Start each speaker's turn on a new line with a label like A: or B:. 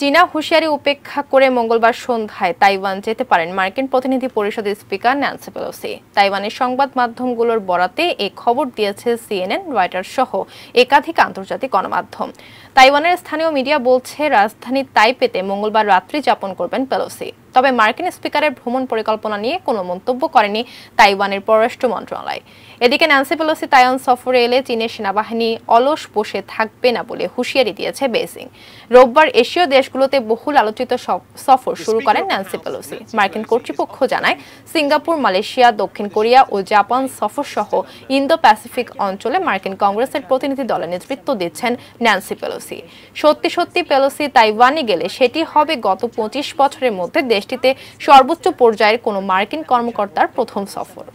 A: চীনা হুঁশিয়ারি উপেক্ষা করে মঙ্গলবার সন্ধ্যায় তাইওয়ান যেতে পারেন মার্কিন প্রতিনিধি পরিষদের স্পিকার ন্যান্সি পেলোসি। তাইওয়ানের সংবাদ মাধ্যমগুলোর বরাতে এ খবর দিয়েছে সিএনএন রয়টার সহ একাধিক আন্তর্জাতিক গণমাধ্যম। তাইওয়ানের স্থানীয় মিডিয়া বলছে, রাজধানী তাইপেতে মঙ্গলবার রাত্রি যাপন করবেন পেলোসি। তবে মার্কিন স্পিকারের ভ্রমণ পরিকল্পনা নিয়ে কোনো মন্তব্য করেনি তাইওয়ানের পররাষ্ট্র মন্ত্রণালয়। এদিকে ন্যান্সি পেলোসি তাইওয়ান সফরে এলে চীনের সেনাবাহিনী অলস বসে থাকবে না বলে হুঁশিয়ারি দিয়েছে বেজিং রোববার এশীয় দেশগুলোতে বহুল আলোচিত সফর শুরু করেন ন্যান্সি পেলোসি। মার্কিন কর্তৃপক্ষ জানায় সিঙ্গাপুর মালয়েশিয়া দক্ষিণ কোরিয়া ও জাপান সফর সহ ইন্দো প্যাসিফিক অঞ্চলে মার্কিন কংগ্রেসের প্রতিনিধি দলের নেতৃত্ব দিচ্ছেন ন্যান্সি পেলোসি। সত্যি সত্যি পেলোসি তাইওয়ানে গেলে সেটি হবে গত পঁচিশ বছরের মধ্যে দেশ দেশটিতে সর্বোচ্চ পর্যায়ের কোনো মার্কিন কর্মকর্তার প্রথম সফর।